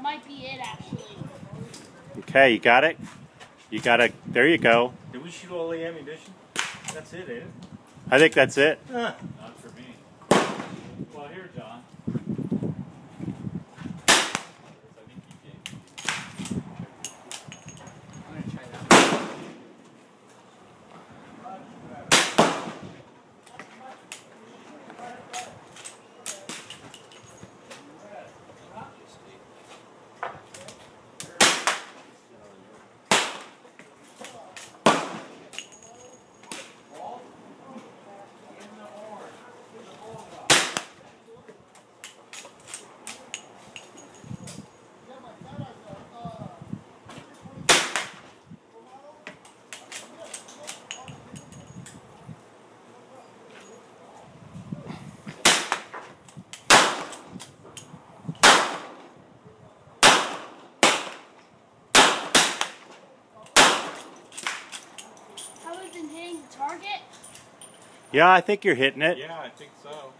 That might be it, actually. Okay, you got it? You got it. There you go. Did we shoot all the ammunition? That's it, ain't it? I think that's it. Huh. Not for me. Well, here, John. I think you gave. I'm gonna try that. Have we been hitting the target? Yeah, I think you're hitting it. Yeah, I think so.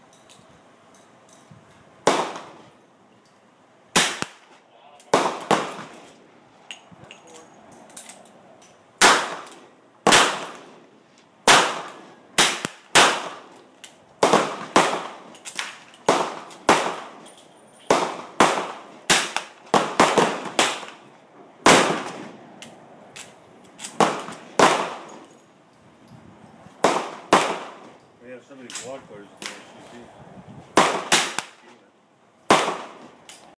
have somebody vlog for us.